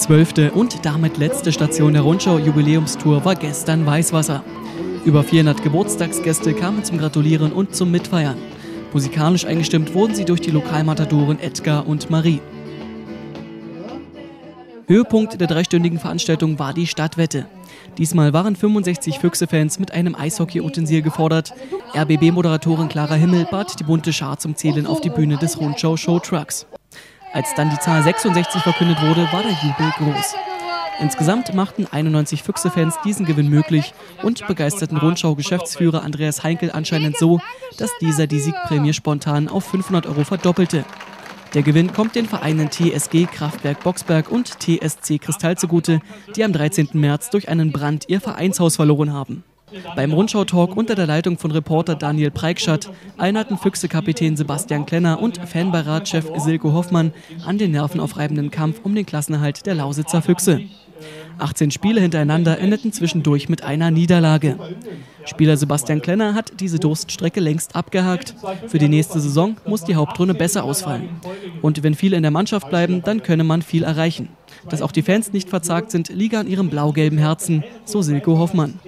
zwölfte und damit letzte Station der Rundschau-Jubiläumstour war gestern Weißwasser. Über 400 Geburtstagsgäste kamen zum Gratulieren und zum Mitfeiern. Musikalisch eingestimmt wurden sie durch die Lokalmatadoren Edgar und Marie. Höhepunkt der dreistündigen Veranstaltung war die Stadtwette. Diesmal waren 65 Füchse-Fans mit einem Eishockey-Utensil gefordert. RBB-Moderatorin Clara Himmel bat die bunte Schar zum Zählen auf die Bühne des Rundschau-Showtrucks. Als dann die Zahl 66 verkündet wurde, war der Jubel groß. Insgesamt machten 91 Füchse-Fans diesen Gewinn möglich und begeisterten Rundschau-Geschäftsführer Andreas Heinkel anscheinend so, dass dieser die Siegprämie spontan auf 500 Euro verdoppelte. Der Gewinn kommt den Vereinen TSG Kraftwerk Boxberg und TSC Kristall zugute, die am 13. März durch einen Brand ihr Vereinshaus verloren haben. Beim Rundschau-Talk unter der Leitung von Reporter Daniel Preikschat erinnerten Füchse-Kapitän Sebastian Klenner und Fanbeiratschef Silko Hoffmann an den nervenaufreibenden Kampf um den Klassenerhalt der Lausitzer Füchse. 18 Spiele hintereinander endeten zwischendurch mit einer Niederlage. Spieler Sebastian Klenner hat diese Durststrecke längst abgehakt. Für die nächste Saison muss die Hauptrunde besser ausfallen. Und wenn viele in der Mannschaft bleiben, dann könne man viel erreichen. Dass auch die Fans nicht verzagt sind, liege an ihrem blau-gelben Herzen, so Silko Hoffmann.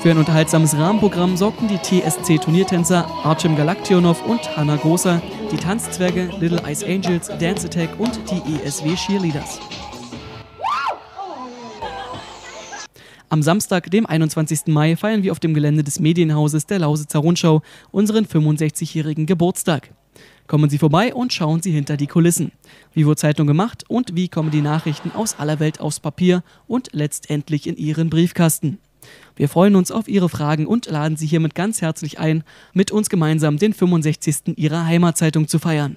Für ein unterhaltsames Rahmenprogramm sorgten die TSC-Turniertänzer Artem Galaktionov und Hanna Großer, die Tanzzwerge Little Ice Angels, Dance Attack und die ESW Cheerleaders. Am Samstag, dem 21. Mai, feiern wir auf dem Gelände des Medienhauses der Lausitzer Rundschau unseren 65-jährigen Geburtstag. Kommen Sie vorbei und schauen Sie hinter die Kulissen. Wie wurde Zeitung gemacht und wie kommen die Nachrichten aus aller Welt aufs Papier und letztendlich in Ihren Briefkasten? Wir freuen uns auf Ihre Fragen und laden Sie hiermit ganz herzlich ein, mit uns gemeinsam den 65. Ihrer Heimatzeitung zu feiern.